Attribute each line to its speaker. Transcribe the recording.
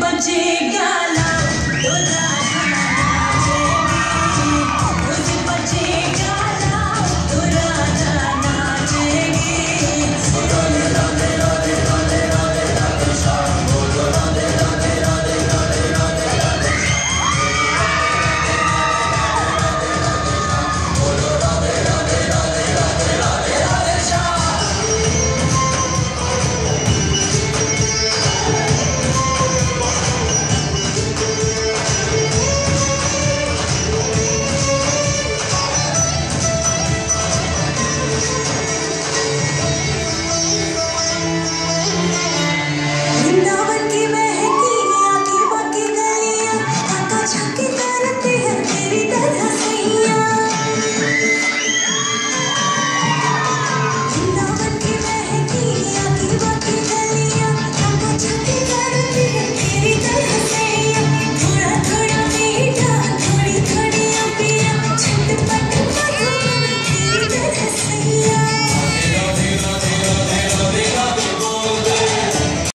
Speaker 1: Bajiga.